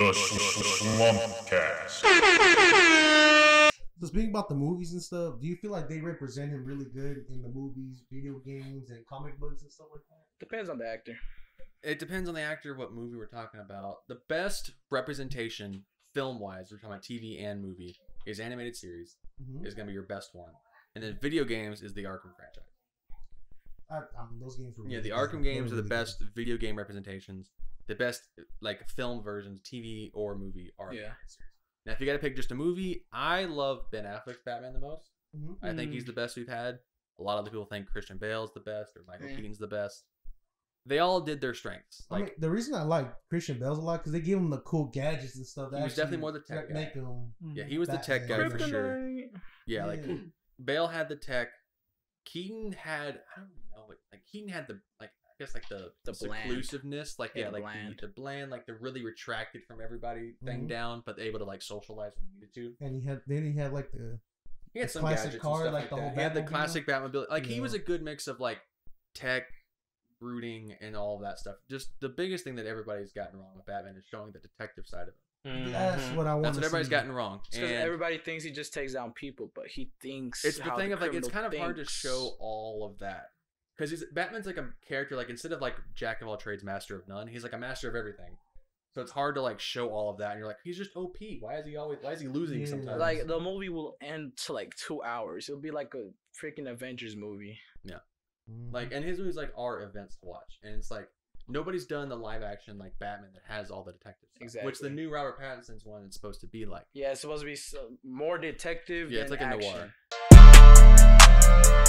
The Shlumpedcast. So speaking about the movies and stuff, do you feel like they represent him really good in the movies, video games, and comic books and stuff like that? Depends on the actor. It depends on the actor, what movie we're talking about. The best representation, film wise, we're talking about TV and movie, is animated series. Mm-hmm. Is going to be your best one. And then video games is the Arkham franchise. I, I mean, those games were Yeah, the. Arkham games were are the really best video game representations. The best like film versions, TV or movie are Yeah. Now, if you got to pick just a movie, I love Ben Affleck's Batman the most. good. Mhm. I think Mm. he's the best we've had. A lot of the people think Christian Bale's the best or Michael Yeah. Keaton's the best. They all did their strengths. I Like mean, the reason I like Christian Bale's a lot because they give him the cool gadgets and stuff. That He was definitely more the tech guy. Make him. yeah, he was the tech guy for sure. Kryptonite. Yeah, like Yeah. Bale had the tech. Keaton had I don't know like, like Keaton had the like I guess like the The bland. seclusiveness like Yeah, yeah, the like bland. The, the bland like the really retracted from everybody thing Mhm. down but able to like socialize when needed to. And he had then he had like the He had The some classic gadgets car, and stuff like like, the that. whole He had the classic Batmobile. Like he was a good mix of like tech, brooding, and all of that stuff. Just the biggest thing that everybody's gotten wrong with Batman is showing the detective side of him. that's what I want. That's what everybody's gotten wrong. Because everybody thinks he just takes down people, but he thinks. it's the how thing of like it's kind of hard to show all of that because he's Batman's like a character like instead of like jack of all trades, master of none, he's like a master of everything. So it's hard to like show all of that, and you're like, he's just OP. Why is he always? Why is he losing Yeah. sometimes? Like the movie will end to like two hours. It'll be like a freaking Avengers movie. Mhm. Like, and his movies like are events to watch, and it's like nobody's done the live action like Batman that has all the detective Exactly. which the new Robert Pattinson's one is supposed to be like. Yeah, it's supposed to be more detective. Yeah, it's than like a action. noir.